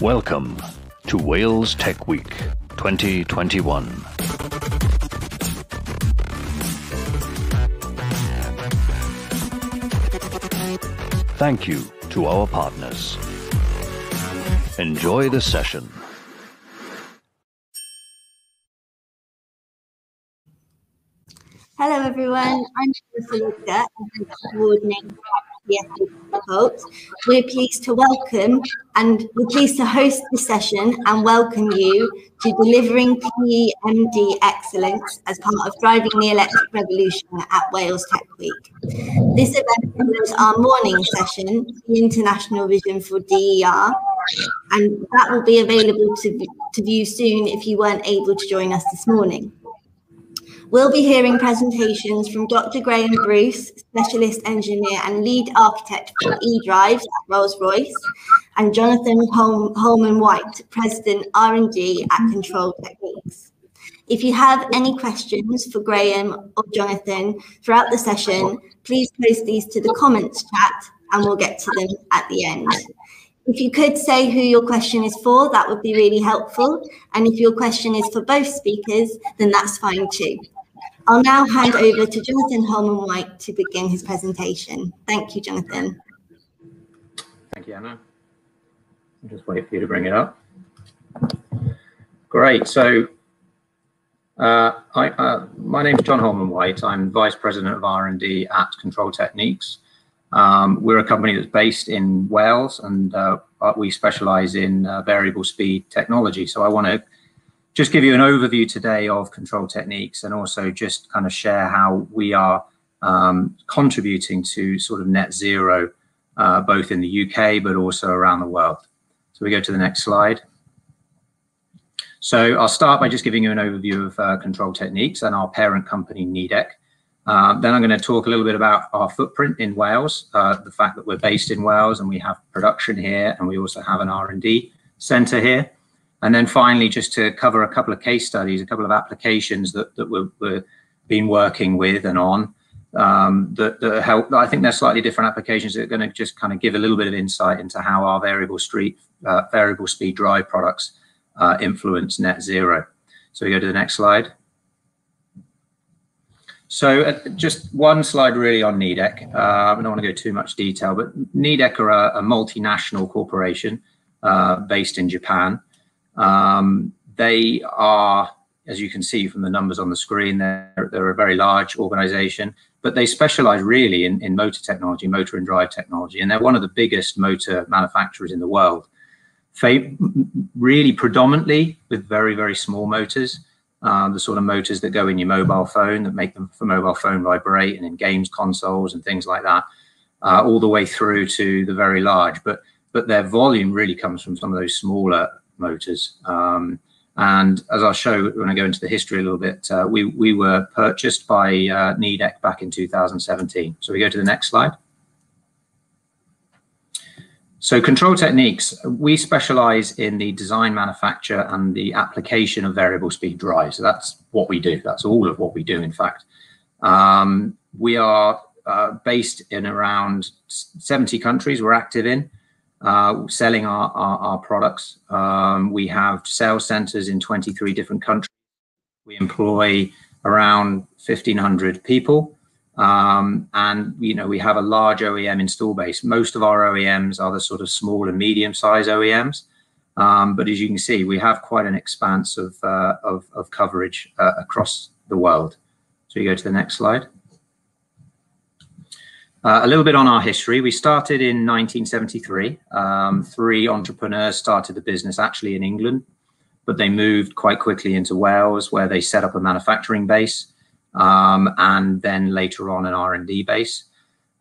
Welcome to Wales Tech Week 2021. Thank you to our partners. Enjoy the session. Hello everyone, I'm Melissa I'm coordinator we're pleased to welcome and we're pleased to host this session and welcome you to delivering PEMD excellence as part of driving the electric revolution at Wales Tech Week. This event follows our morning session, the International Vision for DER, and that will be available to, to view soon if you weren't able to join us this morning. We'll be hearing presentations from Dr. Graham Bruce, Specialist Engineer and Lead Architect for eDrives at Rolls-Royce, and Jonathan Hol Holman White, President R&D at Control Techniques. If you have any questions for Graham or Jonathan throughout the session, please post these to the comments chat and we'll get to them at the end. If you could say who your question is for, that would be really helpful. And if your question is for both speakers, then that's fine too. I'll now hand over to Jonathan Holman White to begin his presentation. Thank you, Jonathan. Thank you, Anna. I'll just wait for you to bring it up. Great. So uh, I, uh, my name is John Holman White. I'm Vice President of R&D at Control Techniques. Um, we're a company that's based in Wales and uh, we specialize in uh, variable speed technology. So I want to just give you an overview today of control techniques and also just kind of share how we are um, contributing to sort of net zero, uh, both in the UK, but also around the world. So we go to the next slide. So I'll start by just giving you an overview of uh, control techniques and our parent company, Nidec. Uh, then I'm going to talk a little bit about our footprint in Wales, uh, the fact that we're based in Wales and we have production here and we also have an R&D centre here. And then finally, just to cover a couple of case studies, a couple of applications that, that we've, we've been working with and on um, that, that, help. I think they're slightly different applications that are going to just kind of give a little bit of insight into how our variable street, uh, variable speed drive products uh, influence net zero. So we go to the next slide. So uh, just one slide really on Nidec. Uh, I don't want to go too much detail, but Nidec are a, a multinational corporation uh, based in Japan. Um, they are, as you can see from the numbers on the screen, they're, a very large organization, but they specialize really in, motor technology, motor and drive technology, and they're one of the biggest motor manufacturers in the world. Really predominantly with very, very small motors, um, the sort of motors that go in your mobile phone that make them for mobile phone vibrate and in games consoles and things like that, uh, all the way through to the very large. But but their volume really comes from some of those smaller motors. Um, and as I'll show when I go into the history a little bit, uh, we, we were purchased by uh, Nidec back in 2017. So we go to the next slide. So control techniques, we specialize in the design, manufacture, and the application of variable speed drives. So that's what we do. That's all of what we do, in fact. Um, we are uh, based in around 70 countries we're active in uh, selling our, our, our products. Um, we have sales centers in 23 different countries. We employ around 1,500 people. Um, and you know we have a large OEM install base. Most of our OEMs are the sort of small and medium size OEMs, um, but as you can see, we have quite an expanse of uh, of, of, coverage uh, across the world. So you go to the next slide. Uh, a little bit on our history. We started in 1973. Um, three entrepreneurs started the business actually in England, but they moved quite quickly into Wales, where they set up a manufacturing base, um, and then later on an R&D base.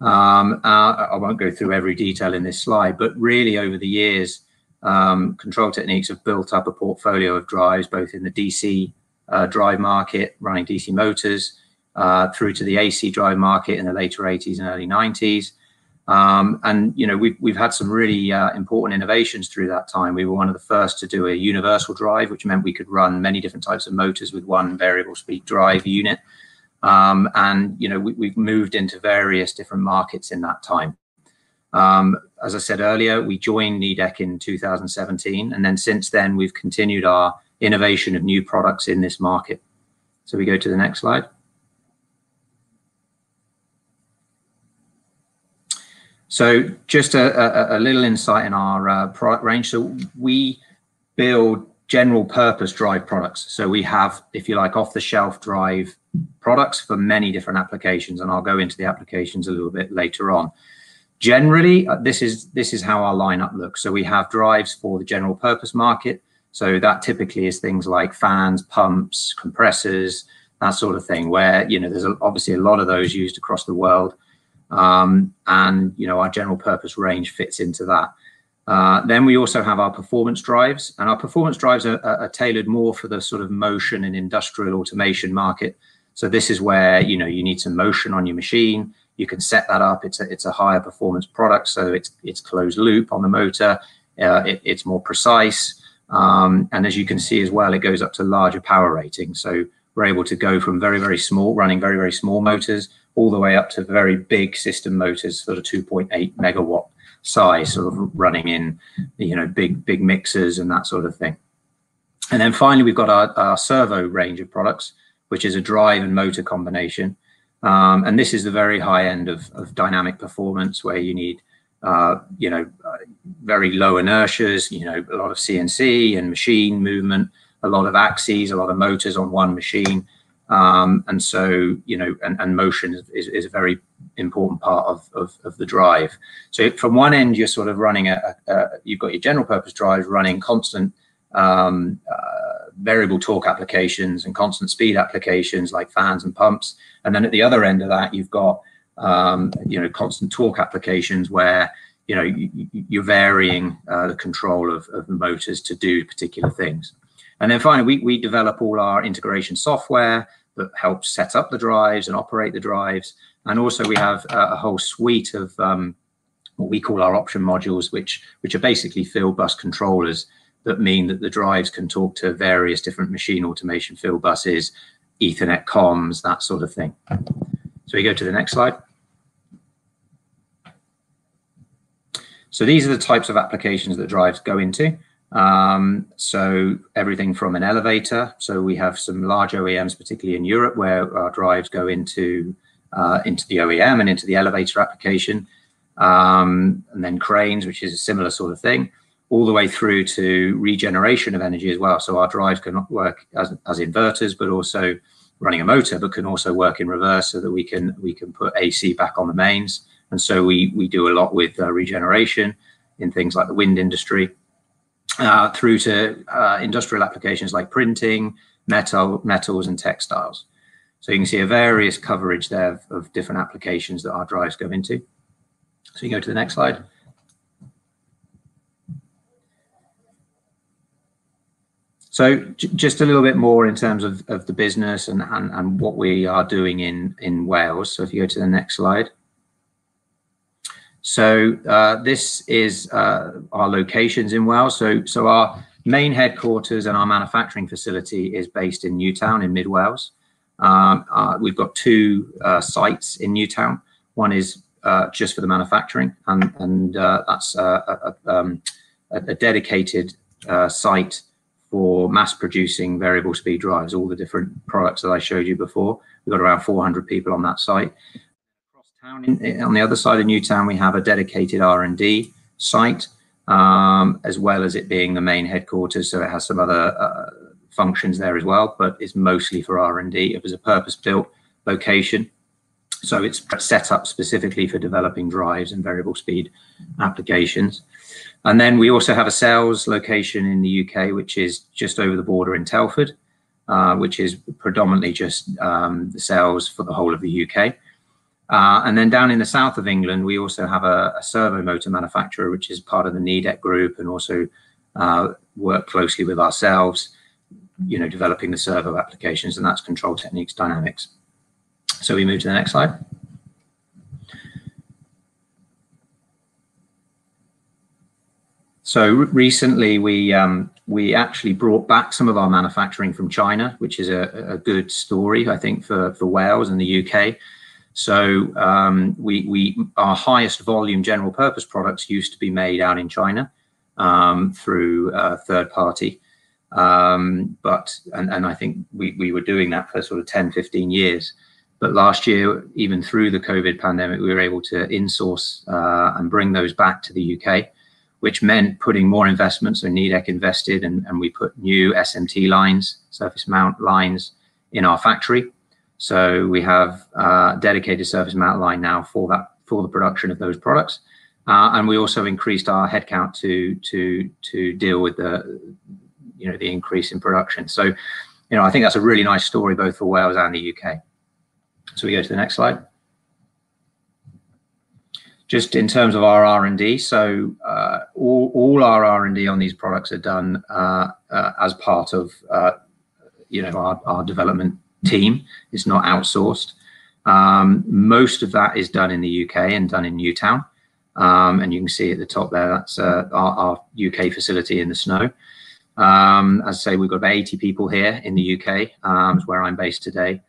Um, uh, I won't go through every detail in this slide, but really over the years, um, Control Techniques have built up a portfolio of drives, both in the DC uh, drive market, running DC motors, uh, through to the AC drive market in the later 80s and early 90s. Um, and you know we've we've had some really uh, important innovations through that time. We were one of the first to do a universal drive, which meant we could run many different types of motors with one variable speed drive unit. Um, and you know we, have moved into various different markets in that time. Um, as I said earlier, we joined Nidec in 2017, and then since then we've continued our innovation of new products in this market. So we go to the next slide. So just a, a, a little insight in our uh, product range. So we build general purpose drive products. So we have, if you like, off the shelf drive products for many different applications, and I'll go into the applications a little bit later on. Generally, uh, this is this is how our lineup looks. So we have drives for the general purpose market. So that typically is things like fans, pumps, compressors, that sort of thing. Where you know there's obviously a lot of those used across the world, um, and you know our general purpose range fits into that. Uh, then we also have our performance drives, and our performance drives are, are, tailored more for the sort of motion and industrial automation market. So this is where you know you need some motion on your machine you can set that up. It's a it's a higher performance product, so it's it's closed loop on the motor. Uh, it, it's more precise, um, and as you can see as well, it goes up to larger power rating. So we're able to go from very very small, running very very small motors, all the way up to very big system motors, sort of 2.8 megawatt size, sort of running in you know big big mixers and that sort of thing. And then finally, we've got our, our servo range of products, which is a drive and motor combination. Um, and this is the very high end of, of dynamic performance where you need, uh, you know, uh, very low inertias, you know, a lot of CNC and machine movement, a lot of axes, a lot of motors on one machine. Um, and so, you know, and, and motion is, is, a very important part of, of, of, the drive. So from one end, you're sort of running a, a, you've got your general purpose drive running constant um, uh, variable torque applications and constant speed applications like fans and pumps. And then at the other end of that, you've got um, you know constant torque applications where you know you, are varying uh, the control of, of the motors to do particular things. And then finally, we, we develop all our integration software that helps set up the drives and operate the drives. And also we have a, a whole suite of um, what we call our option modules, which which are basically field bus controllers that mean that the drives can talk to various different machine automation field buses, Ethernet comms, that sort of thing. So we go to the next slide. So these are the types of applications that drives go into. Um, so everything from an elevator. So we have some large OEMs, particularly in Europe, where our drives go into uh, into the OEM and into the elevator application. Um, and then cranes, which is a similar sort of thing all the way through to regeneration of energy as well. So our drives can work as, as inverters, but also running a motor, but can also work in reverse so that we can we can put AC back on the mains. And so we we do a lot with uh, regeneration in things like the wind industry, uh, through to uh, industrial applications like printing, metal, metals, and textiles. So you can see a various coverage there of, of different applications that our drives go into. So you go to the next slide. So just a little bit more in terms of, of the business and, and, and what we are doing in, in Wales. So if you go to the next slide. So uh, this is uh, our locations in Wales. So, so our main headquarters and our manufacturing facility is based in Newtown in Mid Wales. Um, uh, we've got two uh, sites in Newtown. One is uh, just for the manufacturing, and, and uh, that's a, a, um, a dedicated site for mass producing variable speed drives, all the different products that I showed you before. We've got around 400 people on that site. Town, in, on the other side of Newtown, we have a dedicated R&D site, um, as well as it being the main headquarters. So it has some other uh, functions there as well, but it's mostly for R&D. It was a purpose-built location. So it's set up specifically for developing drives and variable speed applications. And then we also have a sales location in the UK, which is just over the border in Telford, uh, which is predominantly just um, the sales for the whole of the UK. Uh, and then down in the south of England, we also have a, a, servo motor manufacturer, which is part of the Nidec group and also uh, work closely with ourselves, you know, developing the servo applications, and that's Control Techniques Dynamics. So we move to the next slide. So recently, we um, we actually brought back some of our manufacturing from China, which is a, a good story, I think, for for Wales and the UK. So um, we we our highest volume general purpose products used to be made out in China um, through a third party, um, but and and I think we we were doing that for sort of 10, 15 years. But last year, even through the COVID pandemic, we were able to insource uh, and bring those back to the UK which meant putting more investment. So Nidec invested and, and we put new SMT lines, surface mount lines in our factory. So we have a dedicated surface mount line now for that for the production of those products. Uh, and we also increased our headcount to to to deal with the you know the increase in production. So you know I think that's a really nice story both for Wales and the UK. So we go to the next slide just in terms of our R&D, so uh, all, all our R&D on these products are done uh, uh, as part of uh, you know our, our development team. It's not outsourced. Um, most of that is done in the UK and done in Newtown. Um, and you can see at the top there, that's uh, our, our, UK facility in the snow. Um, as I say, we've got about 80 people here in the UK, um, is where I'm based today.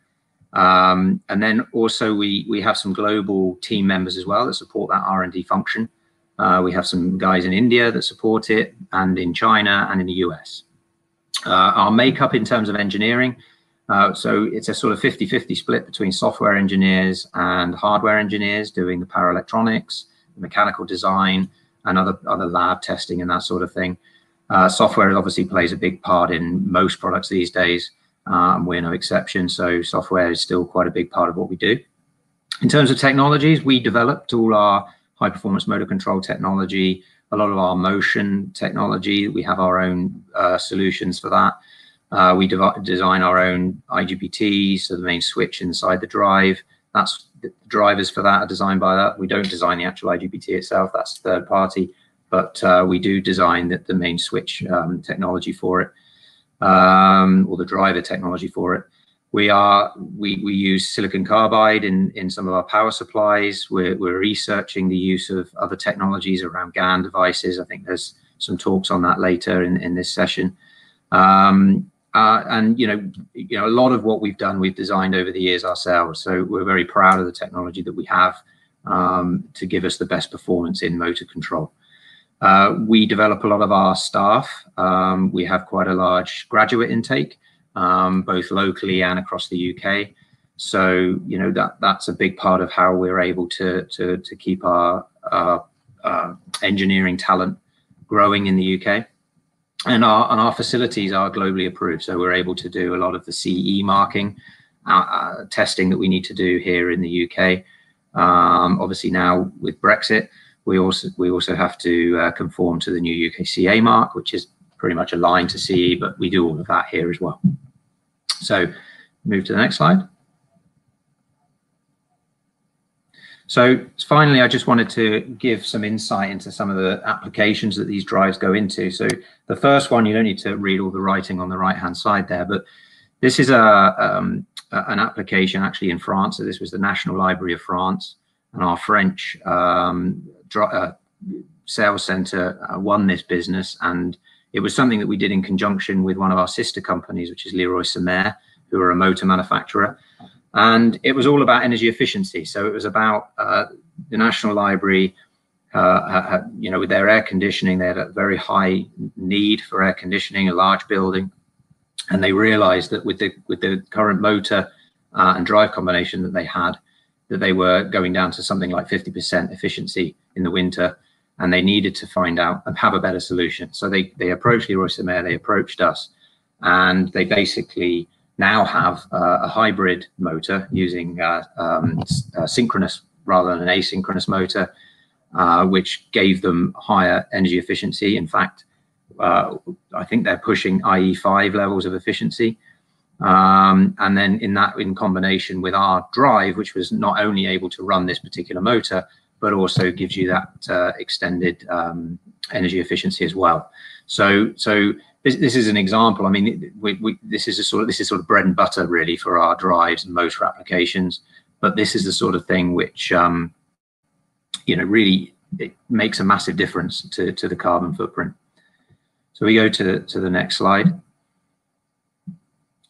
Um, and then also we we have some global team members as well that support that R&D function. Uh, we have some guys in India that support it, and in China and in the US. Uh, our makeup in terms of engineering, uh, so it's a sort of 50-50 split between software engineers and hardware engineers doing the power electronics, mechanical design, and other other lab testing and that sort of thing. Uh, software obviously plays a big part in most products these days. Um, we're no exception. So software is still quite a big part of what we do. In terms of technologies, we developed all our high performance motor control technology, a lot of our motion technology. We have our own uh, solutions for that. Uh, we design our own IGBTs, so the main switch inside the drive. That's the drivers for that are designed by that. We don't design the actual IGBT itself. That's third party, but uh, we do design the, the main switch um, technology for it um, or the driver technology for it. We are we, we use silicon carbide in, in some of our power supplies. We're, we're researching the use of other technologies around GaN devices. I think there's some talks on that later in, in this session. Um, uh, and you know, you know, a lot of what we've done, we've designed over the years ourselves. So we're very proud of the technology that we have um, to give us the best performance in motor control. Uh, we develop a lot of our staff. Um, we have quite a large graduate intake, um, both locally and across the UK. So you know that that's a big part of how we're able to to to keep our, our uh, engineering talent growing in the UK. And our and our facilities are globally approved, so we're able to do a lot of the CE marking uh, uh, testing that we need to do here in the UK. Um, obviously now with Brexit, we also we also have to uh, conform to the new UKCA mark, which is pretty much aligned to CE, but we do all of that here as well. So move to the next slide. So finally, I just wanted to give some insight into some of the applications that these drives go into. So the first one, you don't need to read all the writing on the right-hand side there, but this is a, um, an application actually in France. So this was the National Library of France and our French um, uh, sales center uh, won this business, and it was something that we did in conjunction with one of our sister companies, which is Leroy Somer, who are a motor manufacturer. And it was all about energy efficiency. So it was about uh, the National Library, uh, you know, with their air conditioning, they had a very high need for air conditioning, a large building, and they realized that with the with the current motor uh, and drive combination that they had, that they were going down to something like 50% efficiency in the winter and they needed to find out and have a better solution. So they, they approached Leroy Somer, they approached us, and they basically now have uh, a hybrid motor using uh, um, synchronous rather than an asynchronous motor, uh, which gave them higher energy efficiency. In fact, uh, I think they're pushing IE5 levels of efficiency. Um, and then in that, in combination with our drive, which was not only able to run this particular motor, but also gives you that uh, extended um, energy efficiency as well. So, so this, this is an example. I mean, we, we, this is a sort of this is sort of bread and butter really for our drives and motor applications. But this is the sort of thing which um, you know really it makes a massive difference to, to the carbon footprint. So we go to, to the next slide.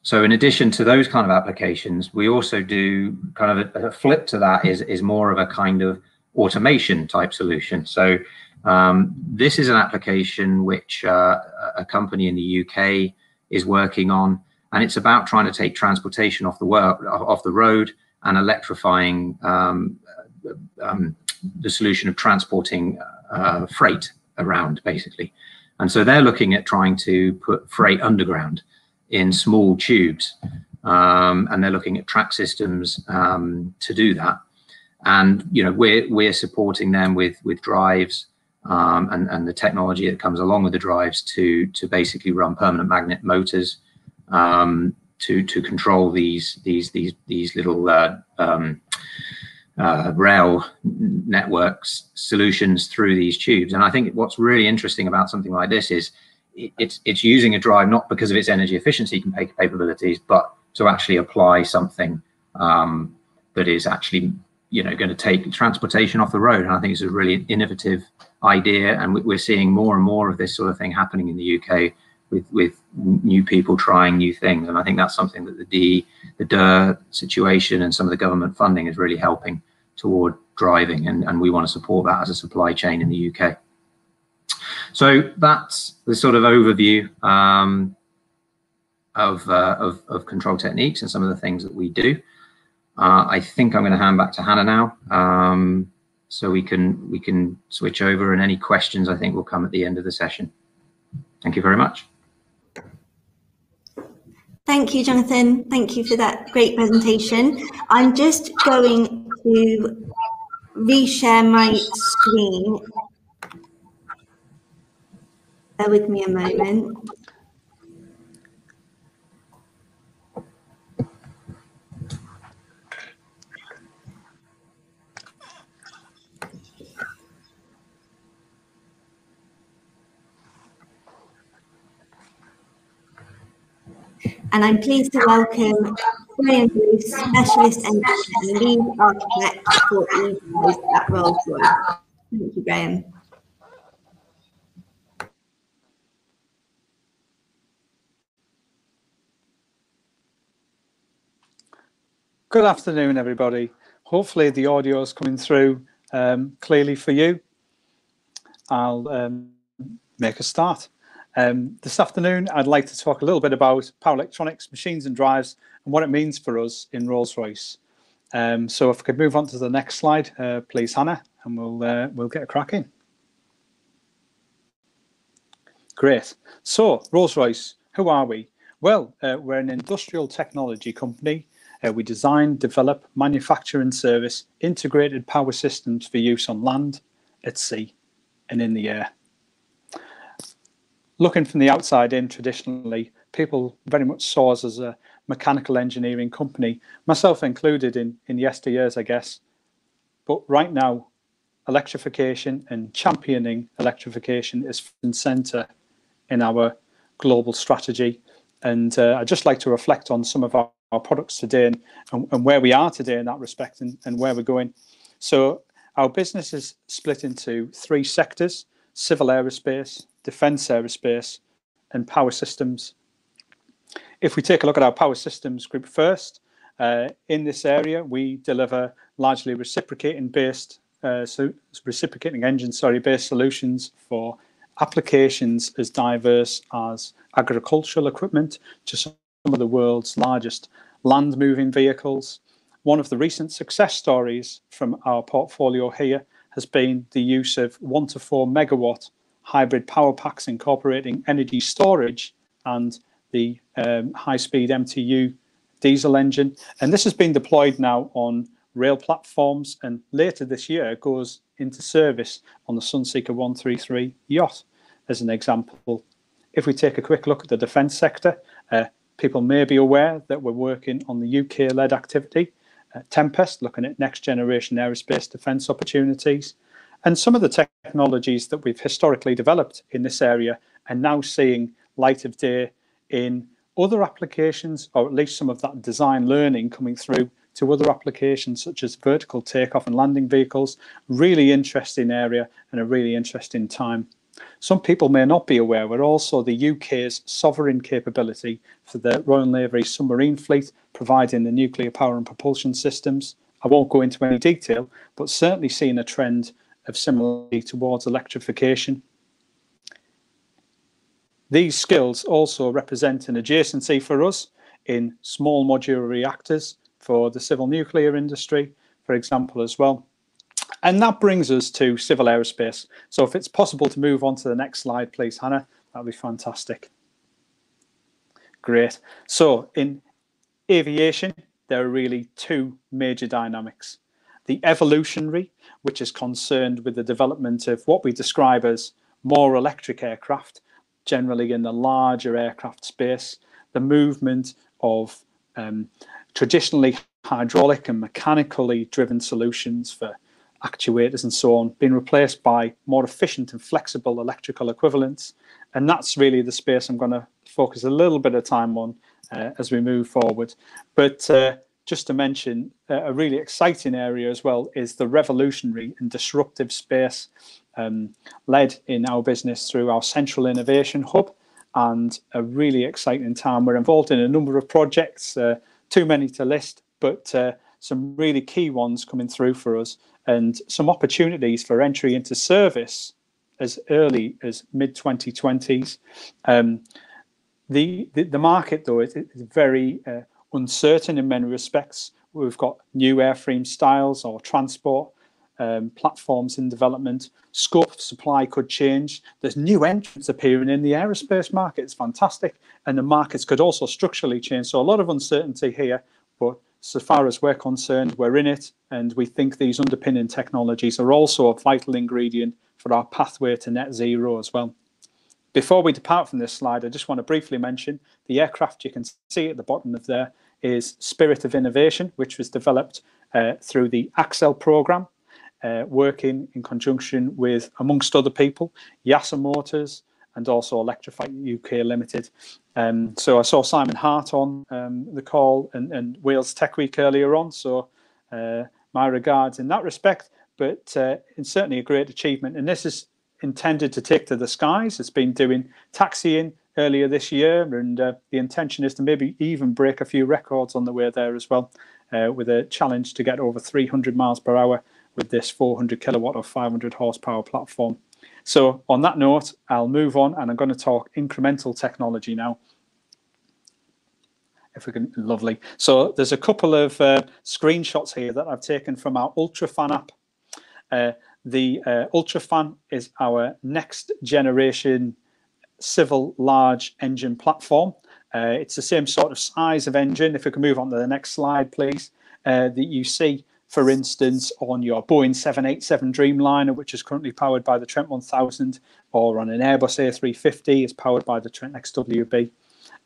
So in addition to those kind of applications, we also do kind of a, a flip to that is, is more of a kind of automation type solution. So um, this is an application which uh, a company in the UK is working on, and it's about trying to take transportation off the off the road and electrifying um, um, the solution of transporting uh, freight around, basically. And so they're looking at trying to put freight underground in small tubes, um, and they're looking at track systems um, to do that. And you know, we're we're supporting them with with drives um, and and the technology that comes along with the drives to to basically run permanent magnet motors um, to to control these these these these little uh, um, uh, rail networks solutions through these tubes. And I think what's really interesting about something like this is it's it's using a drive not because of its energy efficiency capabilities, but to actually apply something um, that is actually you know going to take transportation off the road. And I think it's a really innovative idea, and we're seeing more and more of this sort of thing happening in the UK with with new people trying new things. And I think that's something that the D the DER situation and some of the government funding is really helping toward driving, and, and we want to support that as a supply chain in the UK. So that's the sort of overview um, of, uh, of, of, control techniques and some of the things that we do. Uh, I think I'm going to hand back to Hannah now, um, so we can we can switch over, and any questions I think will come at the end of the session. Thank you very much. Thank you, Jonathan. Thank you for that great presentation. I'm just going to reshare my screen. Bear with me a moment. And I'm pleased to welcome Graham Bruce, Specialist Engineer and Lead Architect for EVs at Rolls-Royce. Thank you, Graham. Good afternoon, everybody. Hopefully the audio is coming through um, clearly for you. I'll um, make a start. Um, this afternoon, I'd like to talk a little bit about power electronics, machines and drives, and what it means for us in Rolls-Royce. Um, so if we could move on to the next slide, uh, please, Hannah, and we'll, uh, we'll get cracking. Great. So Rolls-Royce, who are we? Well, uh, we're an industrial technology company. Uh, we design, develop, manufacture and service integrated power systems for use on land, at sea and in the air looking from the outside in traditionally, people very much saw us as a mechanical engineering company, myself included in, in yesteryears, I guess. But right now, electrification and championing electrification is front center in our global strategy. And uh, I'd just like to reflect on some of our, our products today and, and, and, where we are today in that respect and, and where we're going. So our business is split into three sectors, civil aerospace, defence aerospace, and power systems. If we take a look at our power systems group first, uh, in this area, we deliver largely reciprocating based, uh, so reciprocating engine, sorry, based solutions for applications as diverse as agricultural equipment to some of the world's largest land moving vehicles. One of the recent success stories from our portfolio here has been the use of one to four megawatt hybrid power packs incorporating energy storage and the um, high-speed MTU diesel engine. And this has been deployed now on rail platforms and later this year goes into service on the Sunseeker 133 yacht as an example. If we take a quick look at the defence sector, uh, people may be aware that we're working on the UK-led activity, uh, Tempest, looking at next generation aerospace defence opportunities, and some of the technologies that we've historically developed in this area are now seeing light of day in other applications, or at least some of that design learning coming through to other applications such as vertical takeoff and landing vehicles. Really interesting area and a really interesting time. Some people may not be aware we're also the UK's sovereign capability for the Royal Navy submarine fleet, providing the nuclear power and propulsion systems. I won't go into any detail, but certainly seeing a trend of similarly towards electrification. These skills also represent an adjacency for us in small modular reactors for the civil nuclear industry, for example, as well. And that brings us to civil aerospace. So if it's possible to move on to the next slide, please, Hannah, that'd be fantastic. Great. So in aviation, there are really two major dynamics. The evolutionary, which is concerned with the development of what we describe as more electric aircraft, generally in the larger aircraft space, the movement of um, traditionally hydraulic and mechanically driven solutions for actuators and so on being replaced by more efficient and flexible electrical equivalents. And that's really the space I'm going to focus a little bit of time on uh, as we move forward. But uh, just to mention, uh, a really exciting area as well is the revolutionary and disruptive space um, led in our business through our Central Innovation Hub and a really exciting time. We're involved in a number of projects, uh, too many to list, but uh, some really key ones coming through for us and some opportunities for entry into service as early as mid 2020s. Um, the, the, the market though is, is very uh, uncertain in many respects. We've got new airframe styles or transport um, platforms in development. Scope of supply could change. There's new entrants appearing in the aerospace market. It's fantastic, and the markets could also structurally change. So a lot of uncertainty here, but so far as we're concerned, we're in it, and we think these underpinning technologies are also a vital ingredient for our pathway to net zero as well. Before we depart from this slide, I just want to briefly mention the aircraft you can see at the bottom of there is Spirit of Innovation, which was developed uh, through the Accel program, uh, working in conjunction with, amongst other people, YASA Motors, and also Electroflight UK Limited. Um, so I saw Simon Hart on um, the call and, and, Wales Tech Week earlier on. So uh, my regards in that respect, but uh, it's certainly a great achievement. And this is intended to take to the skies. It's been doing taxiing earlier this year, and uh, the intention is to maybe even break a few records on the way there as well, uh, with a challenge to get over 300 miles per hour with this 400 kilowatt or 500 horsepower platform. So on that note, I'll move on and I'm going to talk incremental technology now. If we can, lovely. So there's a couple of uh, screenshots here that I've taken from our Ultrafan app. Uh, the uh, Ultrafan is our next generation civil large engine platform. Uh, it's the same sort of size of engine. If we can move on to the next slide, please, uh, that you see for instance, on your Boeing 787 Dreamliner, which is currently powered by the Trent 1000, or on an Airbus A350, is powered by the Trent XWB.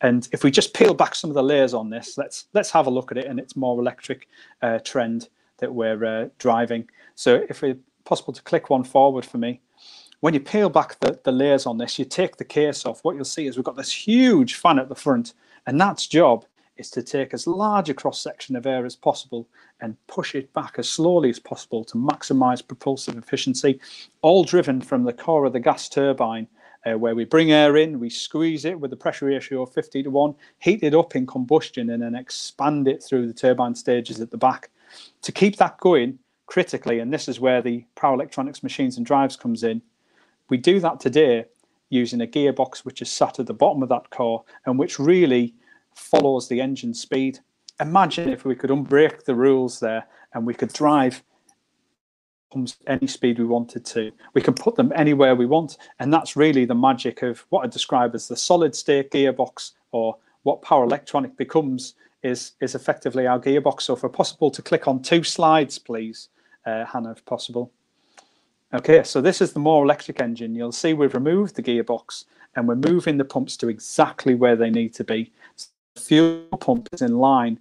And if we just peel back some of the layers on this, let's let's have a look at it and its more electric uh, trend that we're uh, driving. So if it's possible to click one forward for me, when you peel back the, the layers on this, you take the case off, what you'll see is we've got this huge fan at the front, and that's job is to take as large a cross section of air as possible and push it back as slowly as possible to maximize propulsive efficiency, all driven from the core of the gas turbine, uh, where we bring air in, we squeeze it with a pressure ratio of 50 to 1, heat it up in combustion, and then expand it through the turbine stages at the back. To keep that going critically, and this is where the power electronics machines and drives comes in, we do that today using a gearbox which is sat at the bottom of that car and which really follows the engine speed. Imagine if we could unbreak the rules there and we could drive any speed we wanted to. We can put them anywhere we want. And that's really the magic of what I describe as the solid state gearbox or what power electronic becomes is, is effectively our gearbox. So if possible to click on two slides, please, uh, Hannah, if possible. Okay, so this is the more electric engine. You'll see we've removed the gearbox and we're moving the pumps to exactly where they need to be fuel pump is in line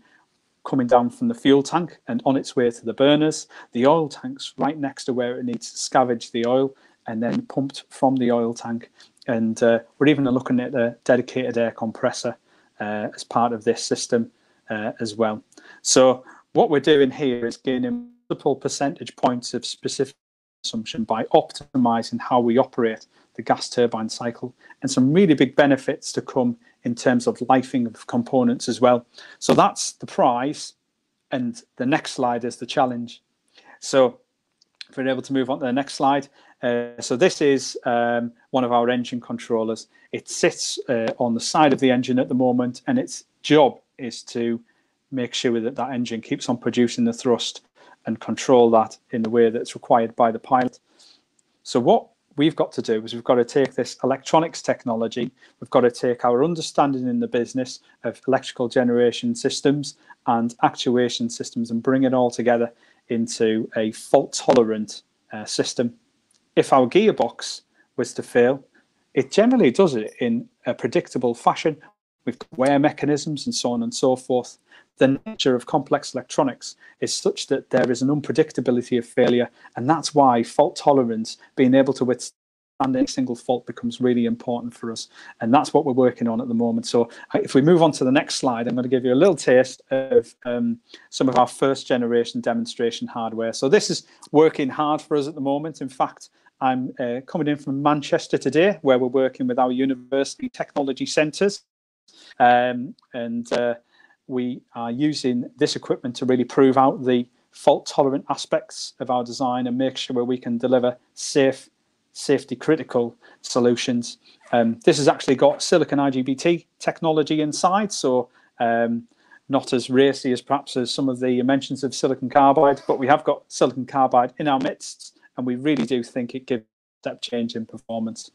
coming down from the fuel tank and on its way to the burners. The oil tank's right next to where it needs to scavenge the oil and then pumped from the oil tank. And uh, we're even looking at a dedicated air compressor uh, as part of this system uh, as well. So what we're doing here is gaining multiple percentage points of specific consumption by optimizing how we operate the gas turbine cycle and some really big benefits to come in terms of lifing of components as well. So that's the prize. And the next slide is the challenge. So if we're able to move on to the next slide. Uh, so this is um, one of our engine controllers. It sits uh, on the side of the engine at the moment, and its job is to make sure that that engine keeps on producing the thrust and control that in the way that's required by the pilot. So what we've got to do is we've got to take this electronics technology, we've got to take our understanding in the business of electrical generation systems and actuation systems and bring it all together into a fault tolerant uh, system. If our gearbox was to fail, it generally does it in a predictable fashion. We've wear mechanisms and so on and so forth. The nature of complex electronics is such that there is an unpredictability of failure, and that's why fault tolerance, being able to withstand any single fault, becomes really important for us, and that's what we're working on at the moment. So, if we move on to the next slide, I'm going to give you a little taste of um, some of our first generation demonstration hardware. So, this is working hard for us at the moment. In fact, I'm uh, coming in from Manchester today, where we're working with our university technology centres. Um, and uh, we are using this equipment to really prove out the fault tolerant aspects of our design and make sure we can deliver safe, safety critical solutions. Um, this has actually got silicon IGBT technology inside, so um, not as racy as perhaps as some of the mentions of silicon carbide, but we have got silicon carbide in our midst, and we really do think it gives step change in performance.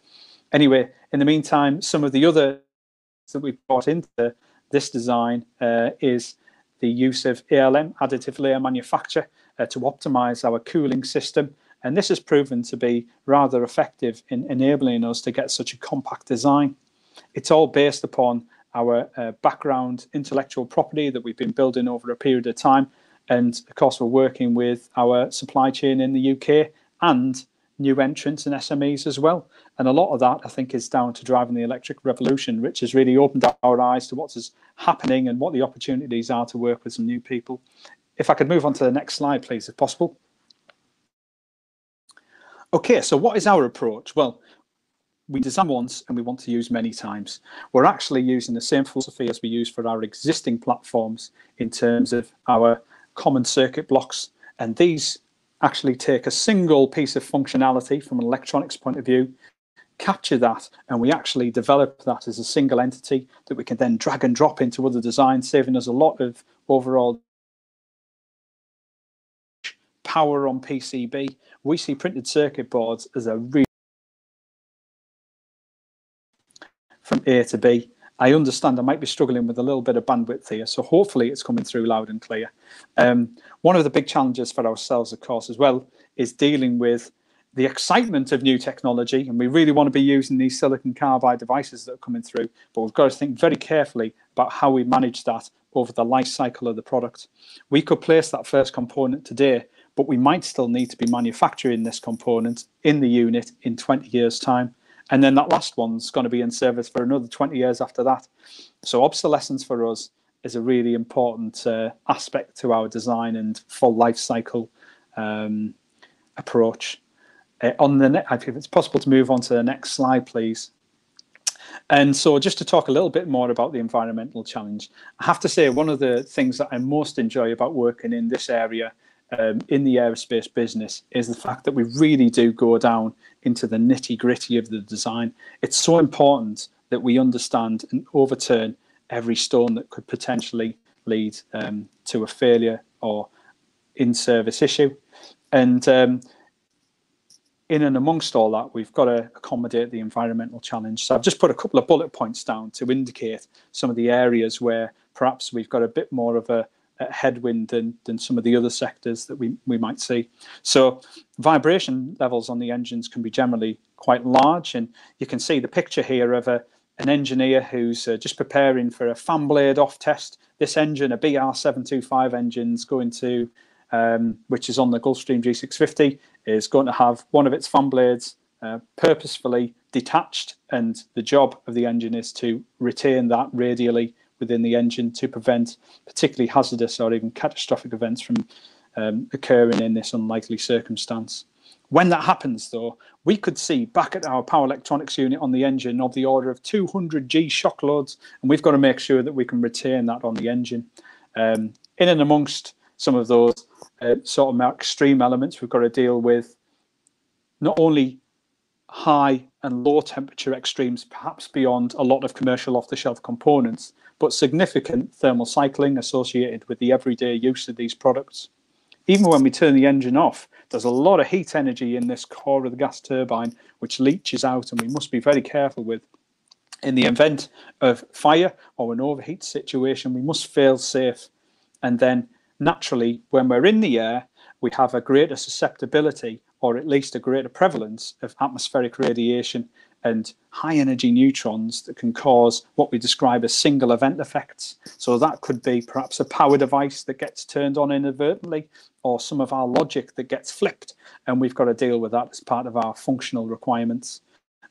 Anyway, in the meantime, some of the other that we've brought into this design uh, is the use of ALM, additive layer manufacture, uh, to optimize our cooling system. And this has proven to be rather effective in enabling us to get such a compact design. It's all based upon our uh, background intellectual property that we've been building over a period of time. And of course, we're working with our supply chain in the UK and new entrants and SMEs as well. And a lot of that, I think, is down to driving the electric revolution, which has really opened our eyes to what is happening and what the opportunities are to work with some new people. If I could move on to the next slide, please, if possible. Okay, so what is our approach? Well, we design once and we want to use many times. We're actually using the same philosophy as we use for our existing platforms in terms of our common circuit blocks. And these actually take a single piece of functionality from an electronics point of view, capture that, and we actually develop that as a single entity that we can then drag and drop into other designs, saving us a lot of overall power on PCB. We see printed circuit boards as a really from A to B I understand I might be struggling with a little bit of bandwidth here, so hopefully it's coming through loud and clear. Um, one of the big challenges for ourselves, of course, as well, is dealing with the excitement of new technology, and we really want to be using these silicon carbide devices that are coming through, but we've got to think very carefully about how we manage that over the life cycle of the product. We could place that first component today, but we might still need to be manufacturing this component in the unit in 20 years' time and then that last one's going to be in service for another 20 years after that. So obsolescence for us is a really important uh, aspect to our design and full life cycle um, approach. Uh, on the if it's possible to move on to the next slide, please. And so, just to talk a little bit more about the environmental challenge, I have to say one of the things that I most enjoy about working in this area um, in the aerospace business is the fact that we really do go down into the nitty gritty of the design. It's so important that we understand and overturn every stone that could potentially lead um, to a failure or in service issue. And um, in and amongst all that, we've got to accommodate the environmental challenge. So I've just put a couple of bullet points down to indicate some of the areas where perhaps we've got a bit more of a headwind than, than some of the other sectors that we, we might see. So vibration levels on the engines can be generally quite large. And you can see the picture here of a, an engineer who's uh, just preparing for a fan blade off test. This engine, a BR725 engine, is going to, um, which is on the Gulfstream G650, is going to have one of its fan blades uh, purposefully detached. And the job of the engine is to retain that radially within the engine to prevent particularly hazardous or even catastrophic events from um, occurring in this unlikely circumstance. When that happens, though, we could see back at our power electronics unit on the engine of the order of 200 G shock loads, and we've got to make sure that we can retain that on the engine. Um, in and amongst some of those uh, sort of extreme elements, we've got to deal with not only high and low temperature extremes, perhaps beyond a lot of commercial off the shelf components, but significant thermal cycling associated with the everyday use of these products. Even when we turn the engine off, there's a lot of heat energy in this core of the gas turbine, which leaches out, and we must be very careful with. In the event of fire or an overheat situation, we must fail safe. And then naturally, when we're in the air, we have a greater susceptibility or at least a greater prevalence of atmospheric radiation and high energy neutrons that can cause what we describe as single event effects. So that could be perhaps a power device that gets turned on inadvertently or some of our logic that gets flipped. And we've got to deal with that as part of our functional requirements.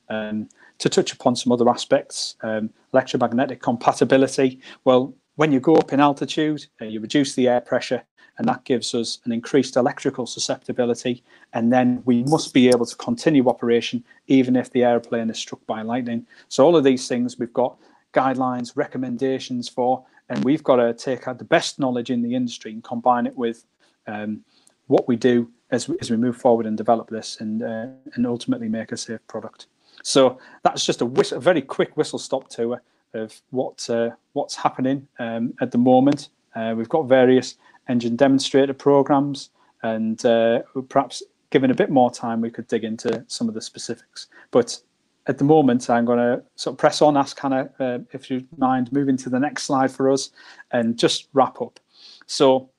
Um, to touch upon some other aspects, um, electromagnetic compatibility. Well, when you go up in altitude, uh, you reduce the air pressure, and that gives us an increased electrical susceptibility. And then we must be able to continue operation even if the airplane is struck by lightning. So all of these things we've got guidelines, recommendations for, and we've got to take out the best knowledge in the industry and combine it with um, what we do as we, as we move forward and develop this and uh, and ultimately make a safe product. So that's just a, whistle, a very quick whistle stop tour of what uh, what's happening um, at the moment. Uh, we've got various engine demonstrator programs, and uh, perhaps given a bit more time, we could dig into some of the specifics. But at the moment, I'm going to sort of press on, ask Hannah uh, if you mind moving to the next slide for us, and just wrap up. So,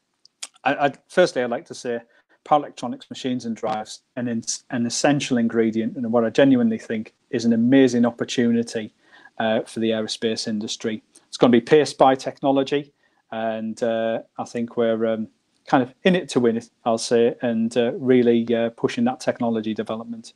I, I'd, firstly, I'd like to say power electronics, machines and drives, an, an essential ingredient, and what I genuinely think is an amazing opportunity uh, for the aerospace industry. It's going to be paced by technology and uh, I think we're um, kind of in it to win it, I'll say, and uh, really uh, pushing that technology development.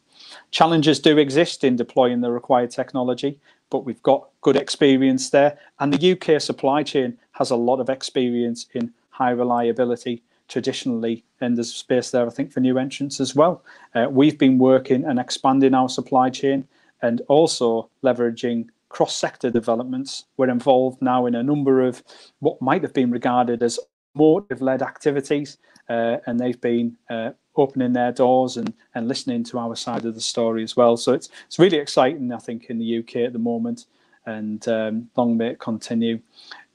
Challenges do exist in deploying the required technology, but we've got good experience there, and the UK supply chain has a lot of experience in high reliability traditionally, and there's space there, I think, for new entrants as well. Uh, we've been working and expanding our supply chain and also leveraging cross-sector developments. We're involved now in a number of what might have been regarded as motive-led activities, uh, and they've been uh, opening their doors and, and listening to our side of the story as well. So it's it's really exciting, I think, in the UK at the moment, and um, long may it continue.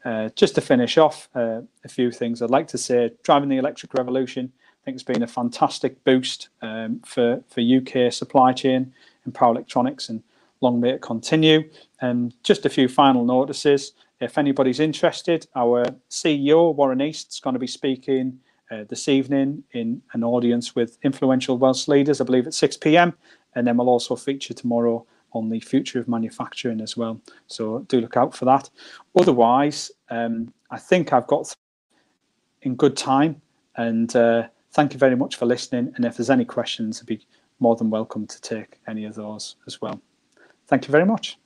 Uh, just to finish off, uh, a few things I'd like to say. Driving the electric revolution, I think it's been a fantastic boost um, for for UK supply chain and power electronics, and long may it continue. And just a few final notices. If anybody's interested, our CEO, Warren East, is going to be speaking uh, this evening in an audience with influential Welsh leaders, I believe at 6 p.m. And then we'll also feature tomorrow on the future of manufacturing as well. So do look out for that. Otherwise, um, I think I've got in good time. And uh, thank you very much for listening. And if there's any questions, I'd be more than welcome to take any of those as well. Thank you very much.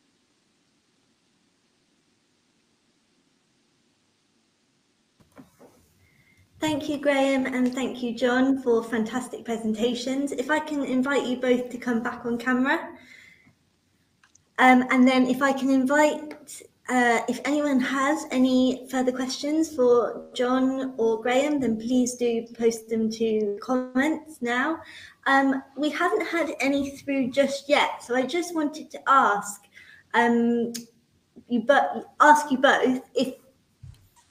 Thank you, Graham, and thank you, John, for fantastic presentations. If I can invite you both to come back on camera. Um, and then if I can invite, uh, if anyone has any further questions for John or Graham, then please do post them to comments now. Um, we haven't had any through just yet, so I just wanted to ask um, you, but ask you both if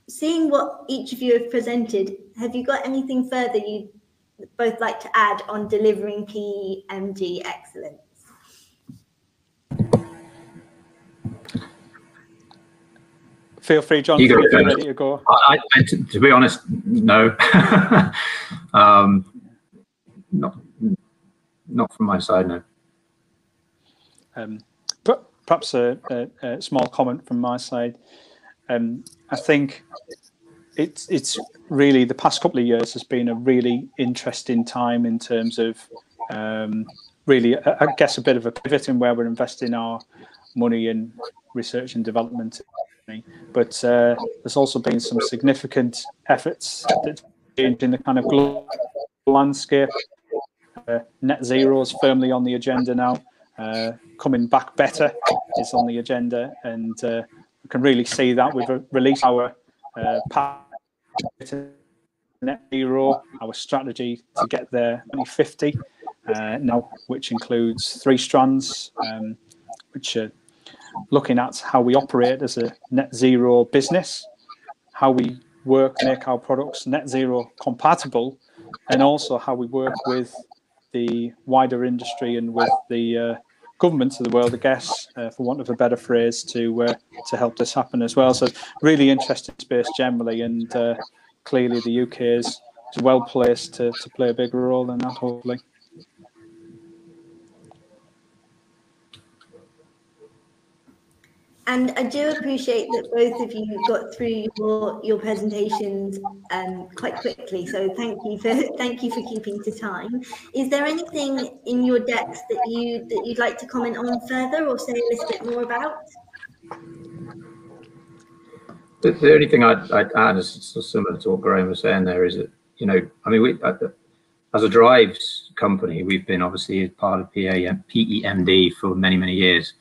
seeing what each of you have presented, have you got anything further you both like to add on delivering PEMD excellence? Feel free, John. You go ready to go. I, I, to, to, be honest, no. um, not, not from my side, no. Um, but perhaps a, a, a, small comment from my side. Um, I think it's it's really the past couple of years has been a really interesting time in terms of um, really, I, guess, a bit of a pivot in where we're investing our money in research and development but uh, there's also been some significant efforts in the kind of global landscape. Uh, net zero is firmly on the agenda now. Uh, coming back better is on the agenda, and uh, we can really see that we've released our uh, net zero, our strategy to get there 2050 uh, now, which includes three strands, um, which are looking at how we operate as a net zero business, how we work, make our products net zero compatible, and also how we work with the wider industry and with the uh, governments of the world, I guess, uh, for want of a better phrase, to uh, to help this happen as well. So, really interesting space generally, and uh, clearly the UK is, well placed to, to play a bigger role in that, hopefully. And I do appreciate that both of you got through your, your presentations um, quite quickly. So thank you for thank you for keeping to time. Is there anything in your decks that you that you'd like to comment on further or say a little bit more about? The, the only thing I'd, I'd add is similar to what Graham was saying there is that you know I mean we as a drives company we've been obviously part of PEMD for many many years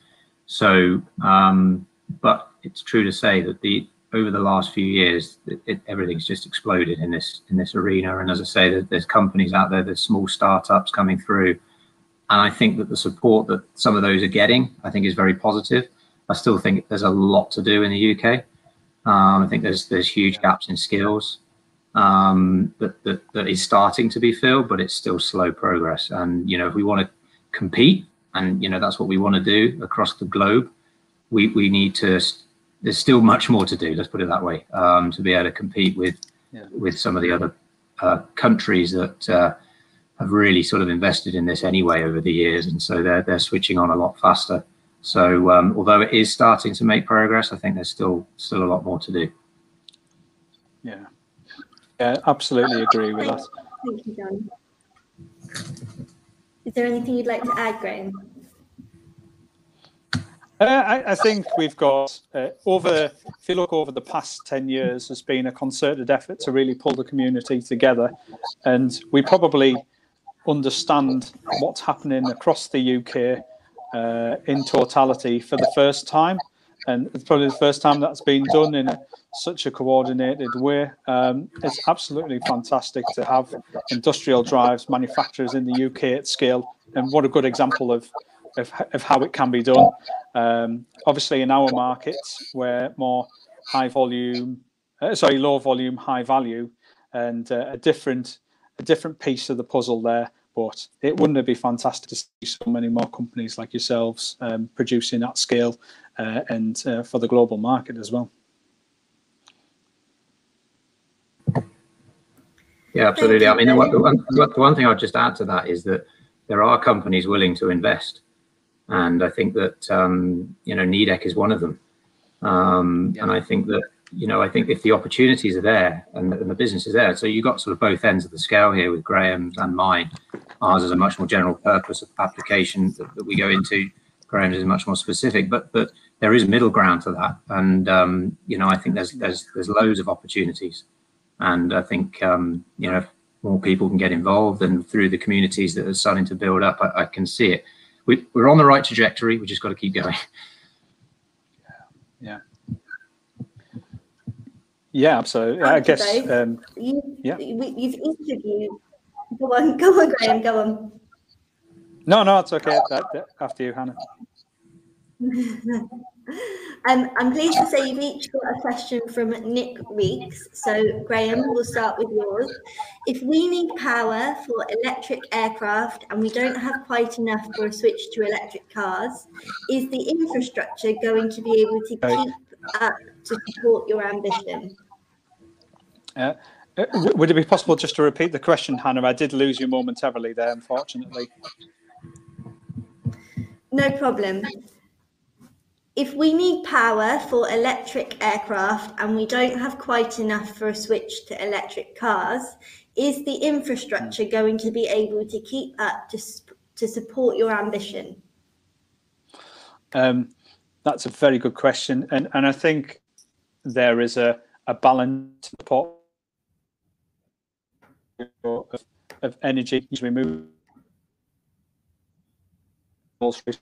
so, um, but it's true to say that the over the last few years, it, it, everything's just exploded in this in this arena. And as I say, there, there's companies out there, there's small startups coming through, and I think that the support that some of those are getting, I think, is very positive. I still think there's a lot to do in the UK. Um, I think there's there's huge gaps in skills um, that, that that is starting to be filled, but it's still slow progress. And you know, if we want to compete and you know that's what we want to do across the globe. We we need to. There's still much more to do. Let's put it that way. Um, to be able to compete with yeah. with some of the other uh, countries that uh, have really sort of invested in this anyway over the years, and so they're they're switching on a lot faster. So um, although it is starting to make progress, I think there's still still a lot more to do. Yeah, yeah, absolutely agree with that. Thank you, John. Is there anything you'd like to add, Graham? Uh, I, I, think we've got uh, over. If you look over the past ten years, there's been a concerted effort to really pull the community together, and we probably understand what's happening across the UK uh, in totality for the first time, and it's probably the first time that's been done in such a coordinated way. Um, it's absolutely fantastic to have industrial drives manufacturers in the UK at scale, and what a good example of of, of how it can be done. Um, obviously, in our markets, we're more high volume, uh, sorry, low volume, high value, and uh, a different a different piece of the puzzle there. But it wouldn't it be fantastic to see so many more companies like yourselves um, producing at scale uh, and uh, for the global market as well? Yeah, absolutely. I mean, the one, one thing I'd just add to that is that there are companies willing to invest, and I think that um, you know Nidec is one of them. Um. And I think that you know I think if the opportunities are there and the, and the business is there, so you've got sort of both ends of the scale here with Graham's and mine. Ours is a much more general purpose application that, that we go into. Graham's is much more specific, but but there is middle ground to that, and um, you know I think there's there's there's loads of opportunities. And I think, um, you know, more people can get involved and through the communities that are starting to build up, I, I can see it. We, are on the right trajectory. We just got to keep going. Yeah. Yeah, absolutely. I guess. Um, you, yeah. You've interviewed. Go on, go on, Graham. Go on. No, no, it's okay. That, that, after you, Hannah. Um, I'm pleased to say you've each got a question from Nick Weeks. So, Graham, we'll start with yours. If we need power for electric aircraft and we don't have quite enough for a switch to electric cars, is the infrastructure going to be able to keep up to support your ambition? Uh, uh would it be possible just to repeat the question, Hannah? I did lose you momentarily there, unfortunately. No problem if we need power for electric aircraft and we don't have quite enough for a switch to electric cars, is the infrastructure going to be able to keep up to, to support your ambition? Um, that's a very good question. And, and I think there is a, a balance pot of, of energy as we move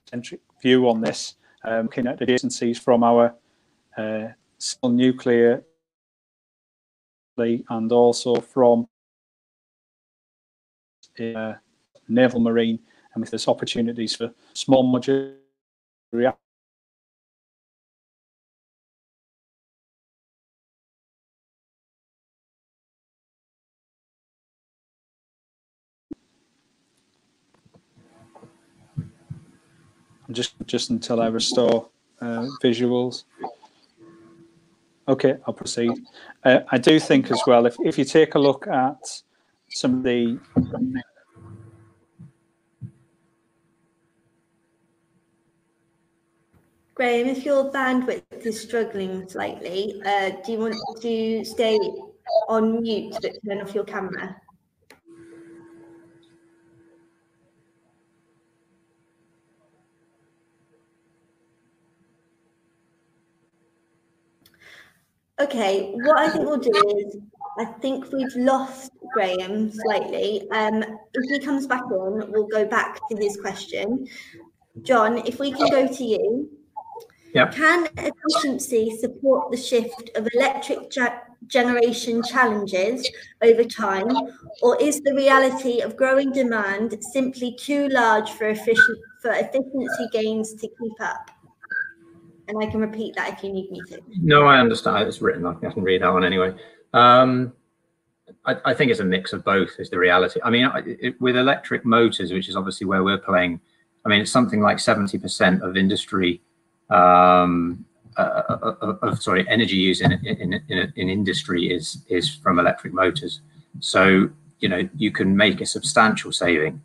centric view on this, um, looking at the adjacencies from our uh, nuclear and also from uh, naval marine and with this opportunities for small modular reactors just just until I restore uh, visuals. Okay, I'll proceed. Uh, I do think as well, if, if you take a look at some of the Graham, if your bandwidth is struggling slightly, uh, do you want to stay on mute but turn off your camera? Okay, what I think we'll do is, I think we've lost Graham slightly. Um, if he comes back on, we'll go back to his question. John, if we can go to you. Yep. Can efficiency support the shift of electric generation challenges over time, or is the reality of growing demand simply too large for, efficient, for efficiency gains to keep up? And I can repeat that if you need me to. No, I understand. It's written. I can read that one anyway. Um, I, I, think it's a mix of both. Is the reality? I mean, it, with electric motors, which is obviously where we're playing. I mean, it's something like seventy percent of industry. Um, uh, uh, uh of sorry, energy use in, in in, in industry is is from electric motors. So you know you can make a substantial saving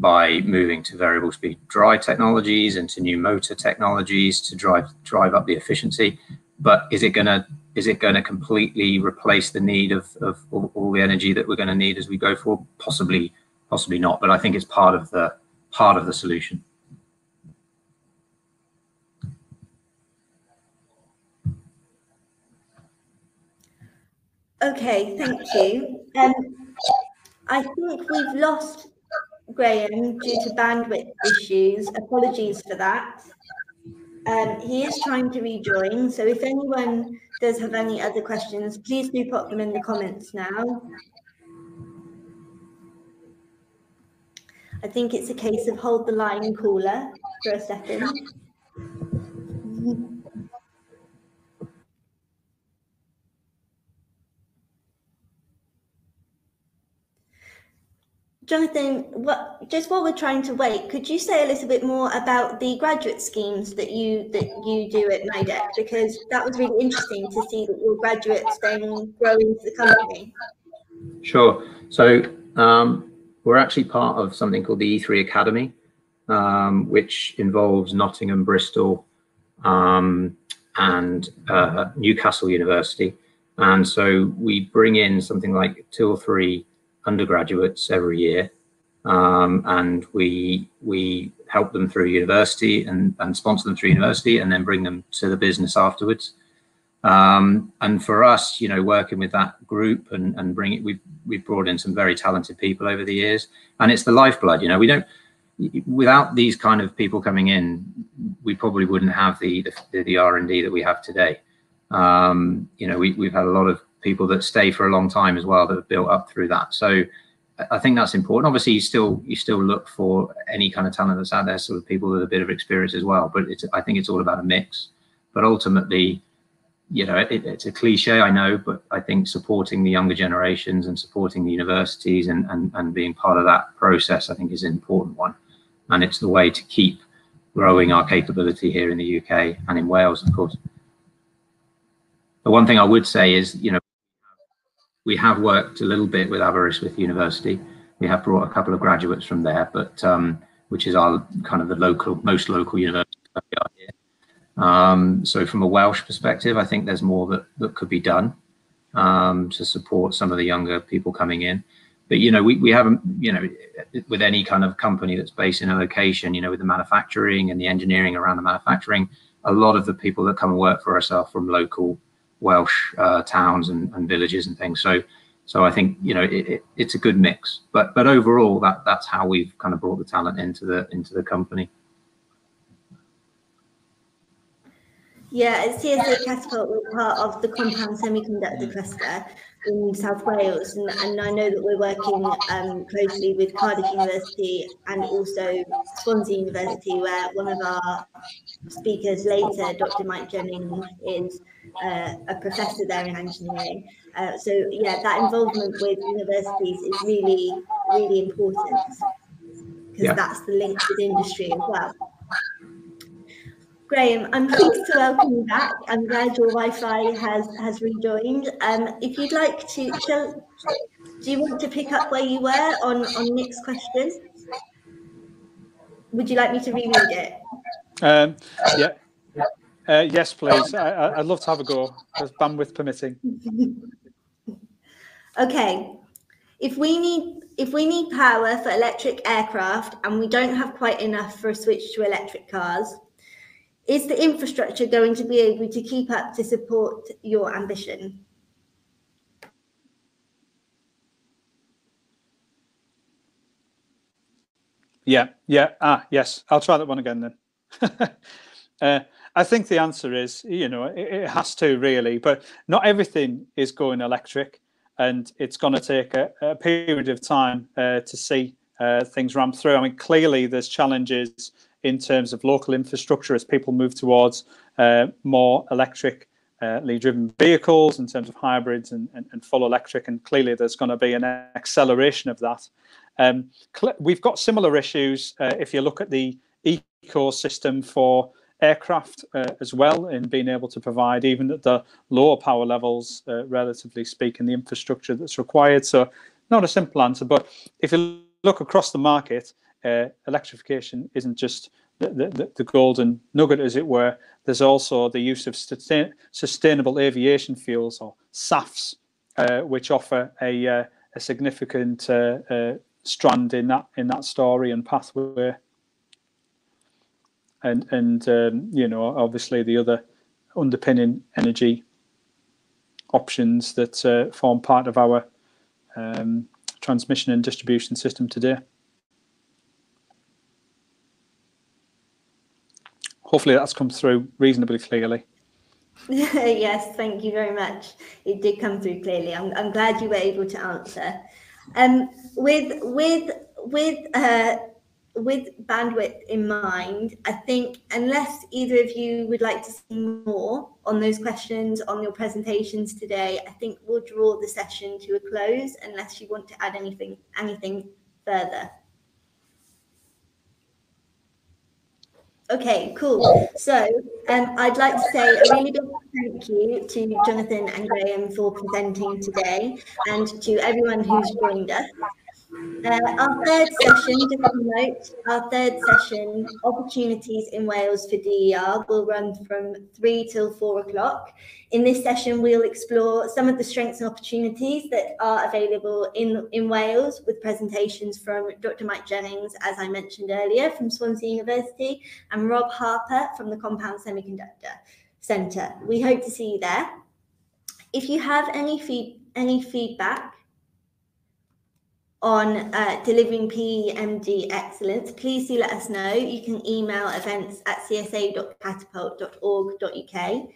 by moving to variable speed drive technologies and to new motor technologies to drive drive up the efficiency. But is it gonna is it going to completely replace the need of, of all, all the energy that we're going to need as we go forward? Possibly, possibly not. But I think it's part of the part of the solution. Okay, thank you. Um, I think we've lost Graham due to bandwidth issues. Apologies for that. Um, he is trying to rejoin, so if anyone does have any other questions, please do pop them in the comments now. I think it's a case of hold the line caller for a second. Jonathan, what, just while we're trying to wait, could you say a little bit more about the graduate schemes that you that you do at NIDEC? Because that was really interesting to see that your graduates then grow into the company. Sure. So um, we're actually part of something called the E3 Academy, um, which involves Nottingham, Bristol, um, and uh, Newcastle University. And so we bring in something like two or three undergraduates every year, um, and we we help them through university and, and sponsor them through university, and then bring them to the business afterwards. Um, and for us, you know, working with that group and and bring it, we've we've brought in some very talented people over the years, and it's the lifeblood. You know, we don't without these kind of people coming in, we probably wouldn't have the the, R and D that we have today. Um, you know, we, we've had a lot of people that stay for a long time as well that have built up through that. So I think that's important. Obviously, you still you still look for any kind of talent that's out there, sort of people with a bit of experience as well. But it's I think it's all about a mix. But ultimately, you know, it, it's a cliche, I know, but I think supporting the younger generations and supporting the universities and, and and being part of that process, I think, is an important one. And it's the way to keep growing our capability here in the UK and in Wales, of course. The one thing I would say is, you know, we have worked a little bit with Aberystwyth University. We have brought a couple of graduates from there, but um, which is our kind of the local, most local university um, so from a Welsh perspective, I think there's more that, that could be done um, to support some of the younger people coming in. But, you know, we, we haven't, you know, with any kind of company that's based in a location, you know, with the manufacturing and the engineering around the manufacturing, a lot of the people that come and work for us are from local Welsh uh, towns and, and, villages and things. So, so I think you know it, it, it's a good mix. But but overall, that that's how we've kind of brought the talent into the into the company. Yeah, CSA Catapult, we're part of the Compound Semiconductor Cluster in South Wales, and, and I know that we're working um, closely with Cardiff University and also Swansea University, where one of our speakers later, Dr. Mike Jennings, is uh, a professor there in engineering. Uh, so yeah, that involvement with universities is really, really important because yeah. that's the link with industry as well. Graham, I'm pleased to welcome you back. I'm glad your Wi-Fi has has rejoined. Um, if you'd like to, shall, do you want to pick up where you were on on Nick's question? Would you like me to reread it? Um, yeah. Uh, yes, please. I, would love to have a go, as bandwidth permitting. okay. If we need if we need power for electric aircraft and we don't have quite enough for a switch to electric cars, is the infrastructure going to be able to keep up to support your ambition? Yeah, yeah, ah, yes. I'll try that one again then. uh, I think the answer is, you know, it, it, has to really, but not everything is going electric, and it's going to take a, a, period of time uh, to see uh, things ramp through. I mean, clearly there's challenges in terms of local infrastructure as people move towards uh, more electrically uh, driven vehicles in terms of hybrids and, and, and, full electric. And clearly, there's going to be an acceleration of that. Um, we've got similar issues uh, if you look at the ecosystem for aircraft uh, as well in being able to provide even at the lower power levels uh, relatively speaking the infrastructure that's required so not a simple answer but if you look across the market uh, electrification isn't just the, the, the, golden nugget, as it were. There's also the use of sustain, sustainable aviation fuels, or SAFs, uh, which offer a, uh, a significant uh, strand in that in that story and pathway. And and um, you know, obviously the other underpinning energy options that uh, form part of our um, transmission and distribution system today. hopefully that's come through reasonably clearly. yes, thank you very much. It did come through clearly. I'm, I'm glad you were able to answer. Um, with with with uh, with bandwidth in mind, I think unless either of you would like to see more on those questions on your presentations today, I think we'll draw the session to a close unless you want to add anything anything further. Okay, cool. So um, I'd like to say a really big thank you to Jonathan and Graham for presenting today and to everyone who's joined us. Uh, our third session, just note, our third session, Opportunities in Wales for DER, will run from 3 till 4 o'clock. In this session, we'll explore some of the strengths and opportunities that are available in, in Wales with presentations from Dr. Mike Jennings, as I mentioned earlier, from Swansea University, and Rob Harper from the Compound Semiconductor Centre. We hope to see you there. If you have any, feed, any feedback, on uh, delivering PEMD excellence, please do let us know. You can email events at csa.catapult.org.uk.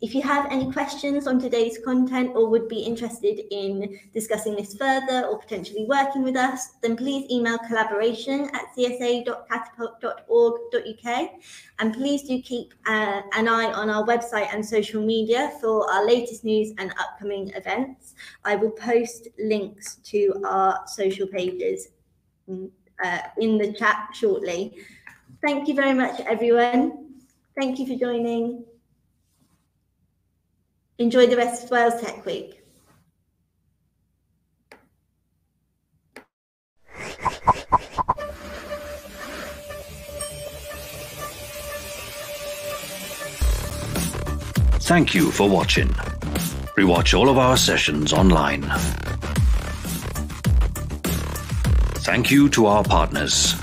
If you have any questions on today's content or would be interested in discussing this further or potentially working with us, then please email collaboration at csa.catapult.org.uk. And please do keep uh, an eye on our website and social media for our latest news and upcoming events. I will post links to our social pages uh, in the chat shortly. Thank you very much, everyone. Thank you for joining. Enjoy the rest of Wales Tech Week. Thank you for watching. Rewatch all of our sessions online. Thank you to our partners.